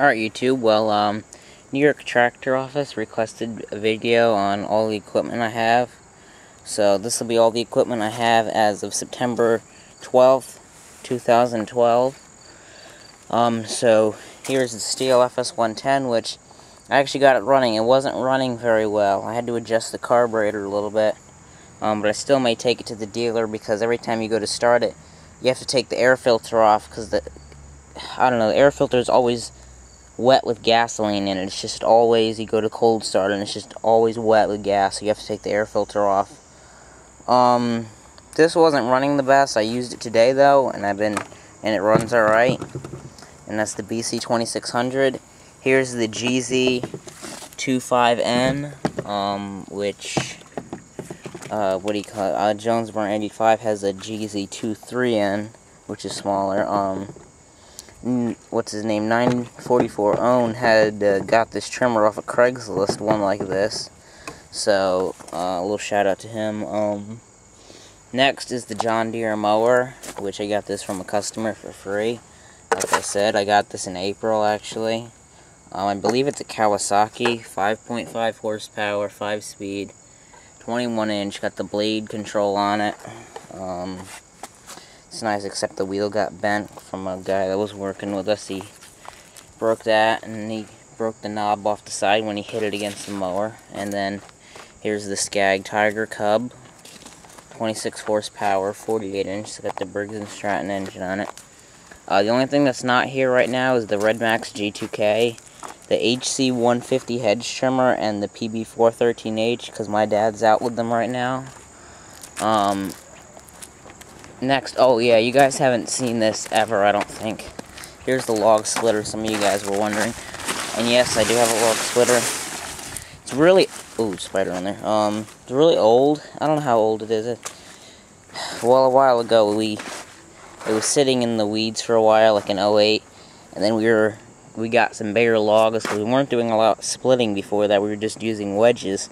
Alright YouTube, well um, New York Tractor Office requested a video on all the equipment I have. So this will be all the equipment I have as of September 12th, 2012. Um, so here's the Stihl FS110, which I actually got it running. It wasn't running very well. I had to adjust the carburetor a little bit. Um, but I still may take it to the dealer because every time you go to start it, you have to take the air filter off because the, I don't know, the air filter is always wet with gasoline in it. It's just always, you go to cold start and it's just always wet with gas, so you have to take the air filter off. Um, this wasn't running the best. I used it today though, and I've been, and it runs alright. And that's the BC2600. Here's the GZ25N, um, which, uh, what do you call it? Uh, Jonesboro 85 has a GZ23N, which is smaller. Um, what's his name, 944 Own had uh, got this trimmer off of Craigslist, one like this. So, uh, a little shout out to him. Um, next is the John Deere mower, which I got this from a customer for free. Like I said, I got this in April, actually. Um, I believe it's a Kawasaki, 5.5 horsepower, 5 speed, 21 inch, got the blade control on it. Um, it's nice, except the wheel got bent from a guy that was working with us. He broke that, and he broke the knob off the side when he hit it against the mower. And then here's the Scag Tiger Cub, 26 horsepower, 48 inch. It's got the Briggs & Stratton engine on it. Uh, the only thing that's not here right now is the Redmax G2K, the HC150 hedge trimmer, and the PB413H, because my dad's out with them right now. Um, Next, oh yeah, you guys haven't seen this ever, I don't think. Here's the log splitter, some of you guys were wondering. And yes, I do have a log splitter. It's really, ooh, spider on there. Um, it's really old. I don't know how old it is. It, well, a while ago, we, it was sitting in the weeds for a while, like in 08. And then we were, we got some bigger logs, because we weren't doing a lot of splitting before that. We were just using wedges.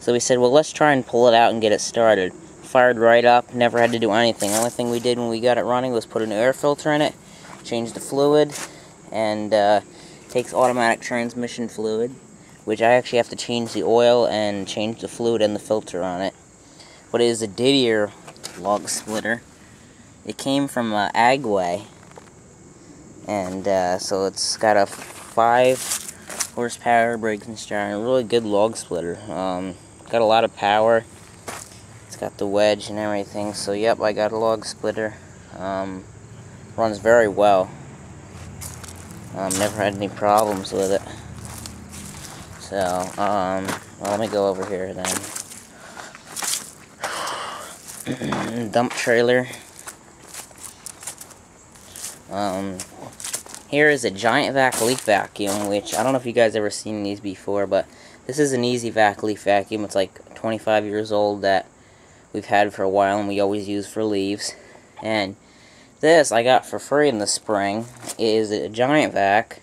So we said, well, let's try and pull it out and get it started fired right up, never had to do anything. The only thing we did when we got it running was put an air filter in it, change the fluid, and uh, takes automatic transmission fluid, which I actually have to change the oil and change the fluid and the filter on it. But it is a Didier log splitter. It came from uh, Agway, and uh, so it's got a 5 horsepower Briggs & Stratton, really good log splitter. Um, got a lot of power it's got the wedge and everything. So, yep, I got a log splitter. Um, runs very well. Um, never had any problems with it. So, um, well, let me go over here then. Dump trailer. Um, here is a giant vac leaf vacuum, which I don't know if you guys ever seen these before, but this is an easy vac leaf vacuum. It's like 25 years old that we've had for a while and we always use for leaves. And this I got for free in the spring is a giant vac,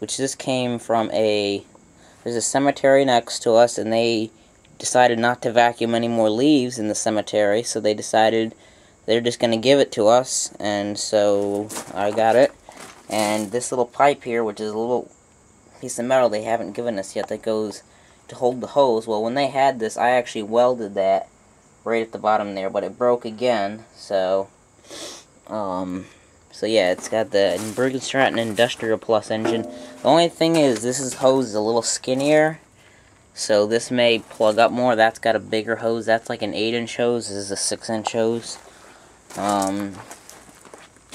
which this came from a, there's a cemetery next to us and they decided not to vacuum any more leaves in the cemetery, so they decided they're just going to give it to us, and so I got it. And this little pipe here, which is a little piece of metal they haven't given us yet that goes to hold the hose, well, when they had this, I actually welded that right at the bottom there, but it broke again, so, um, so yeah, it's got the Briggs Stratton Industrial Plus engine. The only thing is, this is hose is a little skinnier, so this may plug up more. That's got a bigger hose. That's like an 8-inch hose. This is a 6-inch hose. Um,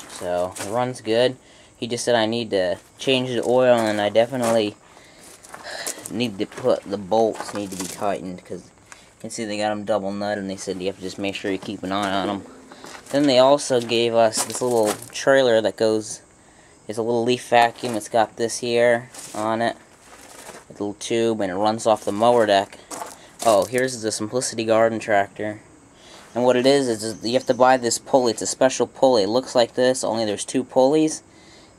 so, it runs good. He just said I need to change the oil, and I definitely need to put, the bolts need to be tightened, because can see they got them double nut and they said you have to just make sure you keep an eye on them. Then they also gave us this little trailer that goes, it's a little leaf vacuum. It's got this here on it, a little tube, and it runs off the mower deck. Oh, here's the Simplicity Garden Tractor. And what it is, is you have to buy this pulley. It's a special pulley. It looks like this, only there's two pulleys.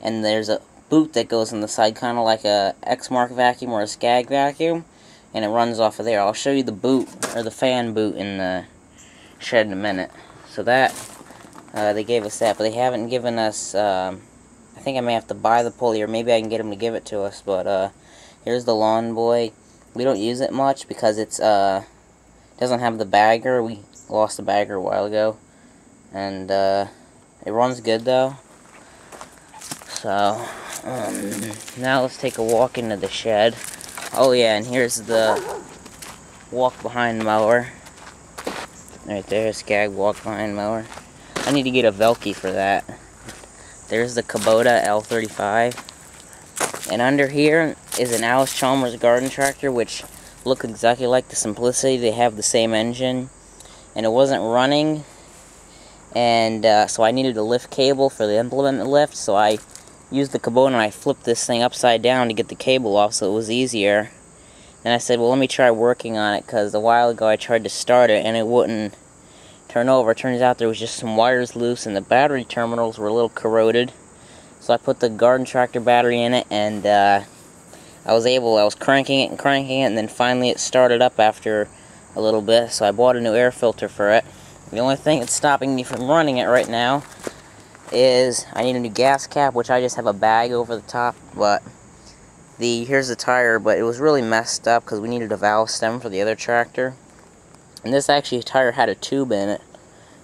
And there's a boot that goes on the side, kind of like a Exmark vacuum or a Scag vacuum and it runs off of there. I'll show you the boot, or the fan boot in the shed in a minute. So that, uh, they gave us that, but they haven't given us, um, I think I may have to buy the pulley, or maybe I can get them to give it to us. But uh, here's the Lawn Boy. We don't use it much because it's uh doesn't have the bagger. We lost the bagger a while ago, and uh, it runs good though. So um, now let's take a walk into the shed. Oh yeah, and here's the walk behind mower. Right there, Scag walk behind mower. I need to get a Velke for that. There's the Kubota L35. And under here is an Allis-Chalmers garden tractor, which look exactly like the Simplicity. They have the same engine. And it wasn't running. And uh, so I needed a lift cable for the implement lift. So I used the Kubota and I flipped this thing upside down to get the cable off so it was easier. And I said, well, let me try working on it because a while ago I tried to start it and it wouldn't turn over. Turns out there was just some wires loose and the battery terminals were a little corroded. So I put the garden tractor battery in it and uh, I was able, I was cranking it and cranking it and then finally it started up after a little bit. So I bought a new air filter for it. The only thing that's stopping me from running it right now is I need a new gas cap, which I just have a bag over the top, but the here's the tire, but it was really messed up because we needed a valve stem for the other tractor. And this actually tire had a tube in it.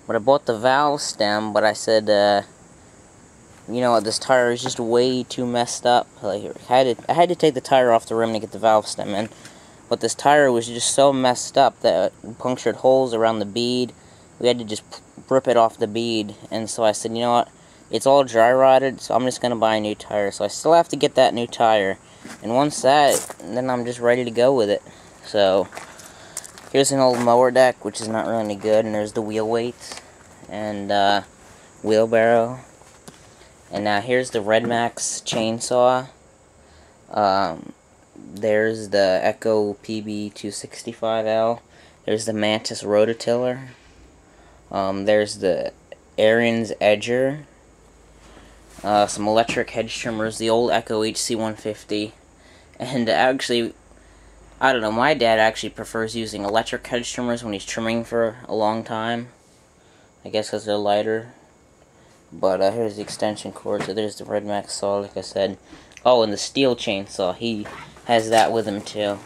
But I bought the valve stem, but I said, uh, you know what, this tire is just way too messed up. Like I had to, I had to take the tire off the rim to get the valve stem in. But this tire was just so messed up that it punctured holes around the bead. We had to just rip it off the bead. And so I said, you know what, it's all dry rotted, so I'm just going to buy a new tire. So I still have to get that new tire. And once that, then I'm just ready to go with it. So, here's an old mower deck, which is not really any good. And there's the wheel weights and uh, wheelbarrow. And now here's the Red Max chainsaw. Um, there's the Echo PB265L. There's the Mantis rototiller. Um, there's the Ariens Edger uh, some electric hedge trimmers, the old Echo HC150, and actually, I don't know, my dad actually prefers using electric hedge trimmers when he's trimming for a long time. I guess because they're lighter. But uh, here's the extension cord, so there's the Red Max saw, like I said. Oh, and the Stihl chainsaw, he has that with him too.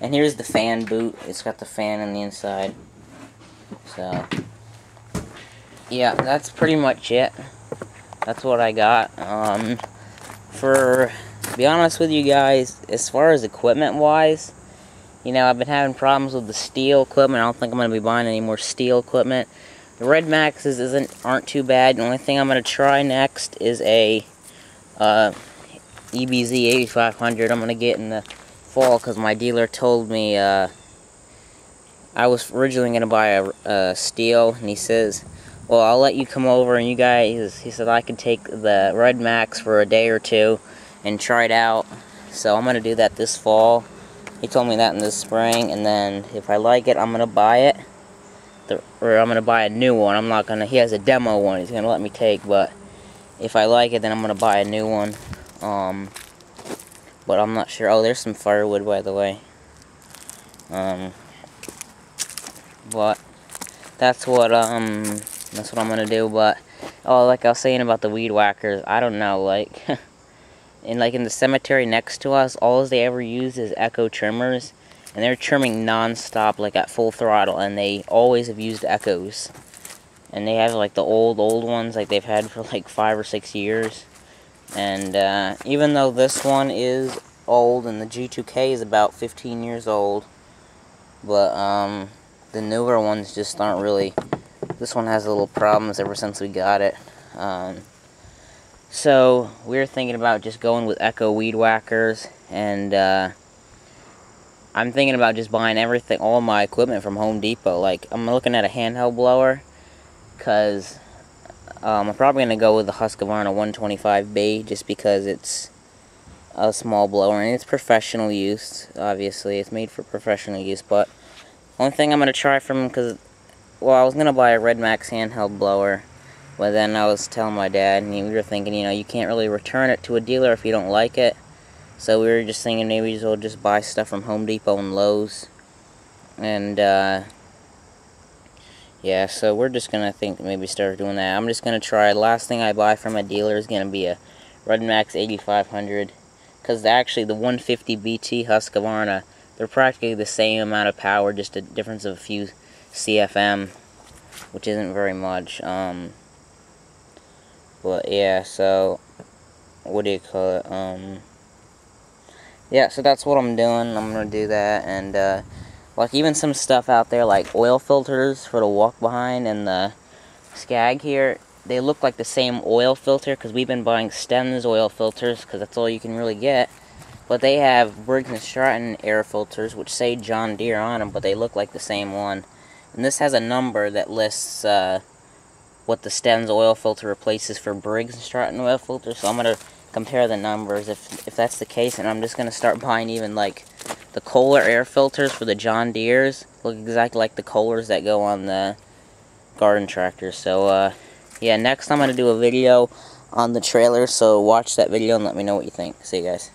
And here's the fan boot, it's got the fan on the inside. So, yeah, that's pretty much it that's what I got. Um, for be honest with you guys, as far as equipment wise, you know, I've been having problems with the Stihl equipment. I don't think I'm going to be buying any more Stihl equipment. The Red Maxes isn't aren't too bad. The only thing I'm going to try next is a uh, EBZ 8500. I'm going to get in the fall because my dealer told me uh, I was originally going to buy a, a Stihl, and he says well, I'll let you come over and you guys, he said I could take the Red Max for a day or two and try it out. So I'm going to do that this fall. He told me that in the spring, and then if I like it, I'm going to buy it. The, or I'm going to buy a new one. I'm not going to, he has a demo one he's going to let me take, but if I like it, then I'm going to buy a new one. Um, but I'm not sure. Oh, there's some firewood, by the way. Um, but that's what, um, that's what I'm gonna do, but, oh, like I was saying about the weed whackers, I don't know, like, in, like, in the cemetery next to us, all they ever use is Echo trimmers, and they're trimming non-stop, like, at full throttle, and they always have used Echoes. And they have, like, the old, old ones, like, they've had for, like, five or six years. And, uh, even though this one is old, and the G2K is about 15 years old, but, um, the newer ones just aren't really this one has a little problems ever since we got it. Um, so we are thinking about just going with Echo Weed Whackers, and uh, I'm thinking about just buying everything, all my equipment from Home Depot. Like I'm looking at a handheld blower, cause um, I'm probably gonna go with the Husqvarna 125B just because it's a small blower and it's professional use. Obviously, it's made for professional use, but only thing I'm gonna try from because well, I was going to buy a Red Max handheld blower, but then I was telling my dad, and we were thinking, you know, you can't really return it to a dealer if you don't like it. So we were just thinking maybe we'll just buy stuff from Home Depot and Lowe's. And, uh, yeah, so we're just going to think maybe start doing that. I'm just going to try, last thing I buy from a dealer is going to be a Redmax 8500. Because actually the 150 BT Husqvarna, they're practically the same amount of power, just a difference of a few CFM, which isn't very much. Um, but yeah, so what do you call it? Um, yeah, so that's what I'm doing. I'm gonna do that, and uh, like even some stuff out there like oil filters for the walk behind and the Scag here. They look like the same oil filter because we've been buying Stens oil filters because that's all you can really get. But they have Briggs & Stratton air filters which say John Deere on them, but they look like the same one. And this has a number that lists uh, what the Sten's oil filter replaces for Briggs & Stratton oil filter. So I'm going to compare the numbers if, if that's the case. And I'm just going to start buying even like the Kohler air filters for the John Deeres. Look exactly like the Kohlers that go on the garden tractors. So uh, yeah, next I'm going to do a video on the trailer. So watch that video and let me know what you think. See you guys.